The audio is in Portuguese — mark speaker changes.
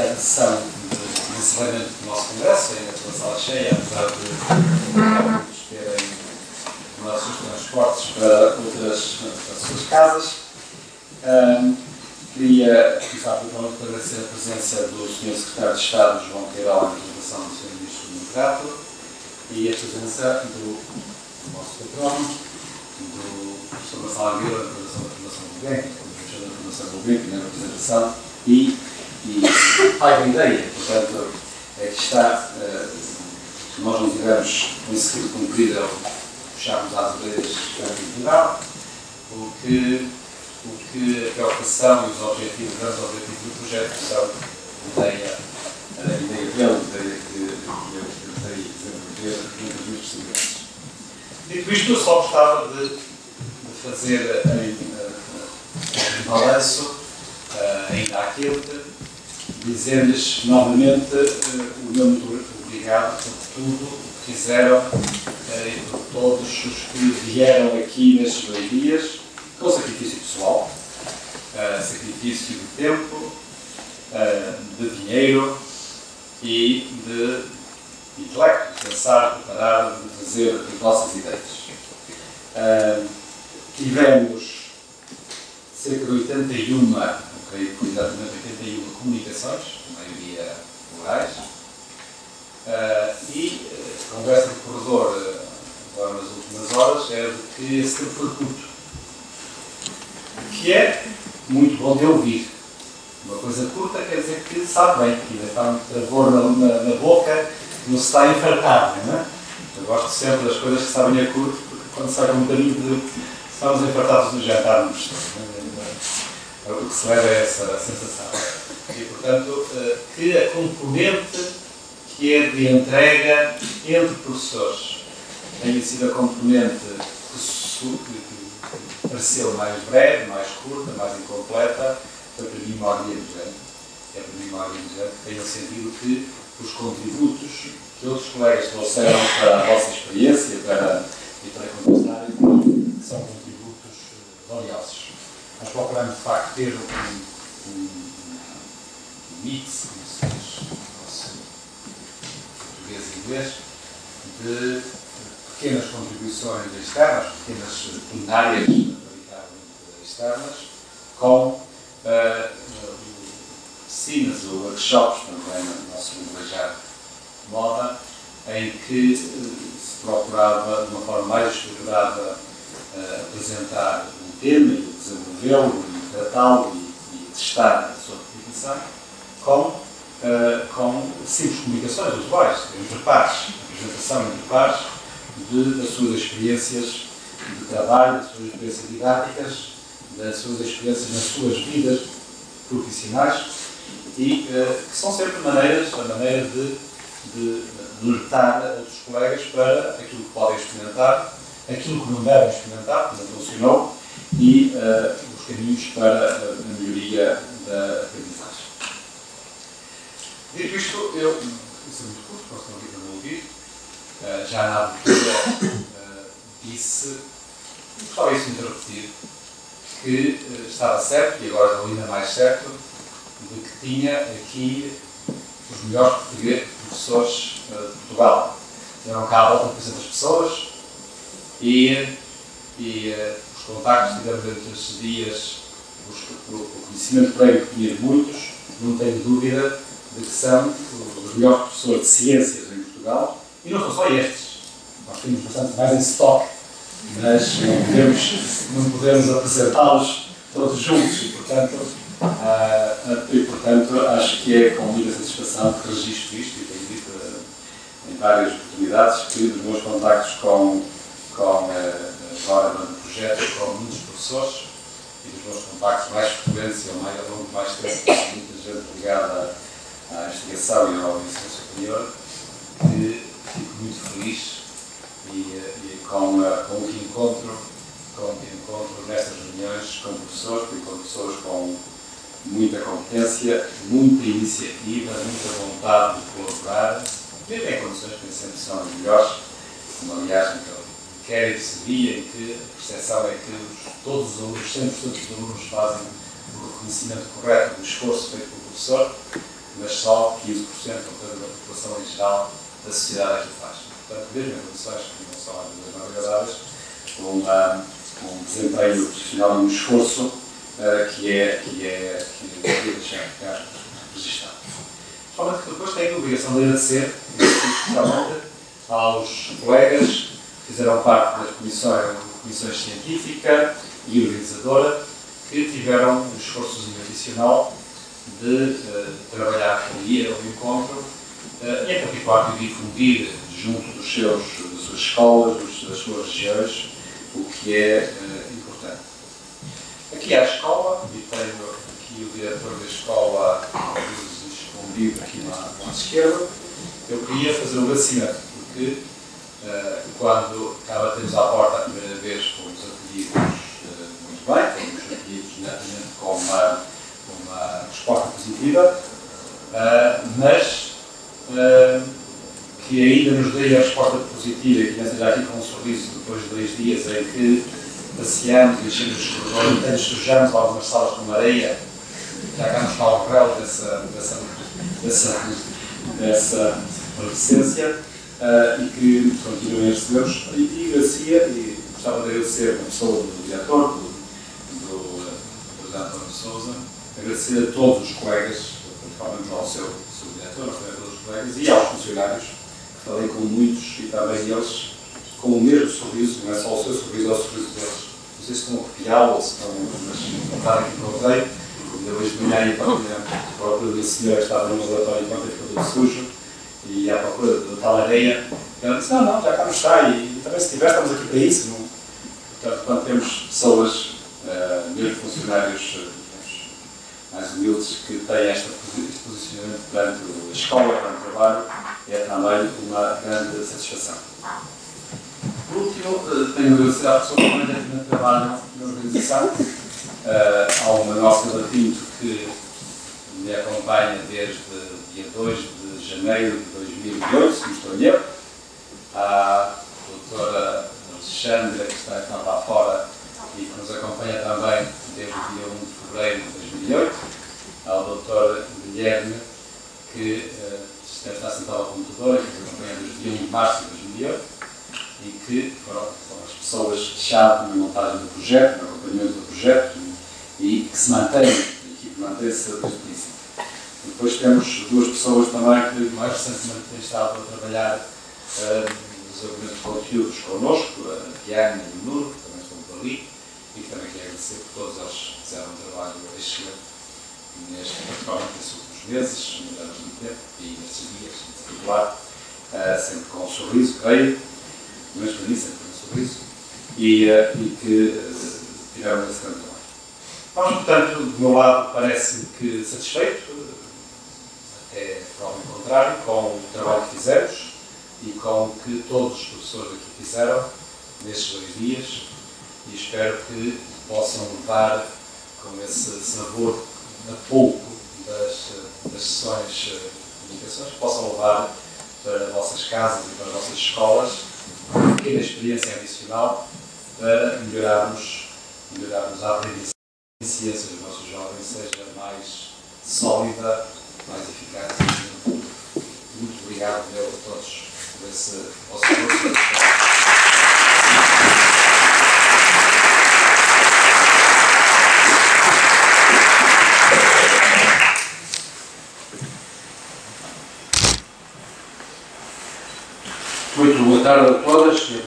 Speaker 1: a sessão de encerramento do nosso congresso, ainda pela sala cheia, apesar de muitos terem os seus transportes para outras para as suas casas. Um, queria, começar por agradecer a presença do Sr. Secretário de Estado, João Queiroz, em representação do Sr. Ministro do Trato, e a presença do nosso patrono, do Sr. Gonçalo Aguila, em representação da Fundação Gulbenkian, da Fundação Gulbenkian, na representação, e e da ideia. Portanto, é que está, se nós não tivermos conseguido cumprir ao fecharmos as orelhas em geral, o que, o que a preocupação e os objetivos, os grandes objetivos do projeto são a ideia, a ideia dele, a ideia que eu tentei desenvolver junto dos estudantes. Dito isto, eu só gostava de, de fazer um balanço, ainda àquele dizer-lhes novamente uh, o meu muito obrigado por tudo o que fizeram uh, e por todos os que vieram aqui nestes dois dias, com sacrifício pessoal, uh, sacrifício de tempo, de dinheiro e de intelecto, de pensar, de preparar, de fazer as vossas ideias. tivemos cerca de 81 creio que exatamente 81 comunicações, a maioria orais, uh, e a conversa de corredor, uh, agora nas últimas horas, é de que esse tempo foi curto. Que é muito bom de ouvir. Uma coisa curta quer dizer que sabe bem, que ainda está muito travor na, na, na boca, não se está a infartar, não é? Eu gosto sempre das coisas que sabem a curto, porque quando sai um bocadinho de. estamos infartados no jantar, não o que se leva a essa sensação. E, portanto, eh, que a componente que é de entrega entre professores tenha sido a componente que, pareceu mais breve, mais curta, mais incompleta, foi para mim uma orientante. É para mim uma orientante que tenha sentido que os contributos que outros colegas trouxeram para a vossa experiência para, e para conversarem são contributos eh, valiosos nós procuramos, de facto, ter um, um, um mix, como se diz português e inglês, de pequenas contribuições externas, pequenas plenárias, radicalmente externas, com uh, oficinas ou workshops, também no nosso linguajar moda, em que uh, se procurava, de uma forma mais estruturada, uh, apresentar um tema e desenvolvê-lo e tratá-lo e, e, testar a sua aplicação com, uh, com simples comunicações usuais, entre pares, apresentação entre pares de, das suas experiências de trabalho, das suas experiências didáticas, das suas experiências nas suas vidas profissionais e uh, que são sempre maneiras, a maneira de, de alertar outros colegas para aquilo que podem experimentar, aquilo que não devem experimentar, não funcionou, e uh, os caminhos para a melhoria da aprendizagem. Dito isto, eu, isso é muito curto, posso não vir não ouvir, uh, já na abertura uh, disse, e talvez me repetir, que estava certo, e agora estou ainda mais certo, de que tinha aqui os melhores professores de Portugal. Tiveram cá a volta de 300 pessoas e, e os contactos que tivemos entre estes dias, os, o, conhecimento prévio que tinha muitos, não tenho dúvida de que são os melhores professores de ciências em Portugal, e não são só estes. Nós temos bastante mais em stock, mas não podemos, não podemos apresentá-los todos juntos, e portanto, uh, e, portanto acho que é com muita satisfação que registro isto, e tenho dito uh, em várias oportunidades que dos meus contactos com, com uh, agora projeto com muitos professores e dos meus contactos mais frequentes e ao mais, longo mais tempo com muita gente ligada à, investigação e ao ensino superior, que fico muito feliz e, e com, a, com o que encontro, com o que encontro nestas reuniões com professores, com professores com muita competência, muita iniciativa, muita vontade de colaborar, mesmo em condições que sempre são as melhores, quer esse dia em que a percepção é que os, todos os alunos, 100% dos alunos fazem o reconhecimento correto do esforço feito pelo professor, mas só 15% da população em geral da sociedade é que faz. Portanto, mesmo em condições que não são vezes mais agradáveis, com, um, desempenho profissional e um esforço uh, que é que é que é deixar registado. Somente que depois tenho a obrigação de agradecer, especialmente, aos colegas que fizeram parte das comissões, comissões científica e organizadora que tiveram um esforço adicional de uh, trabalhar com o encontro, uh, e em particular de difundir junto dos seus, das suas escolas, dos, das suas regiões, o que é uh, importante. Aqui há a escola, e tenho aqui o diretor da escola escondido aqui na, à esquerda. Eu queria fazer um agradecimento, porque quando cá batemos à porta a primeira vez, fomos acolhidos muito bem, fomos acolhidos netamente com uma uma resposta positiva, uh, mas uh, que ainda nos dê a resposta positiva que não seja aqui com um sorriso depois de dois dias em que passeamos e enchemos os corredores, até sujamos algumas salas com areia, já cá nos está o grau dessa, dessa, dessa, dessa beneficência uh, e que continuem a receber-nos. E, e agradecia, e gostava de agradecer a pessoa do diretor, do, do António Souza, agradecer a todos os colegas, principalmente ao seu, seu diretor, a todos os colegas e aos funcionários, que falei com muitos e também eles com o mesmo sorriso, não é só o seu sorriso, é o sorriso deles. Não sei se estão a ou se estão a contar aqui eu usei. Ainda hoje de manhã, a procura da senhora que estava no laboratório enquanto ficou tudo sujo e à procura da tal areia. Ela disse: Não, não, já cá não está e, também se tiver, estamos aqui para isso. Não? Portanto, quando temos pessoas, uh, mesmo funcionários mais humildes que têm este posicionamento perante a escola, perante o trabalho, é também uma grande satisfação. Por último, eh, tenho a agradecer à pessoa que diretamente trabalham na organização, uh, ao nossa Pinto, que me acompanha desde dia 2 de janeiro de 2008, se não estou em erro, à doutora Alexandra, que está, está lá fora e que nos acompanha também desde o dia 1 de fevereiro de 2008, ao Dr. Guilherme, que uh, está sentado ao computador e que nos acompanha desde o dia 1 de março de 2008 e que foram, foram as pessoas-chave na montagem do projeto, no acompanhamento do projeto e que se mantém, a equipe mantém-se desde o princípio. Depois temos duas pessoas também que mais recentemente têm estado a trabalhar uh, no desenvolvimento de conteúdos connosco, a Diana e o Nuno, que também estão por ali, e que também quero agradecer por todos eles que fizeram um trabalho excelente neste, particularmente nestes últimos meses, anos de tempo e nestes dias em particular, uh, sempre com um sorriso, creio, mas para mim sempre com um sorriso, e, uh, e que tiveram esse grande trabalho. Nós, portanto, do meu lado, parece que satisfeito, em contrário, com o trabalho que fizemos e com o que todos os professores aqui fizeram nestes dois dias e espero que possam levar com esse sabor a pouco das, das sessões de comunicações, possam levar para as vossas casas e para as vossas escolas uma pequena experiência adicional para melhorarmos, melhorarmos a aprendizagem ciência dos nossos jovens seja mais sólida, mais eficaz. Obrigado a todos por esse vosso. Muito boa tarde a todas.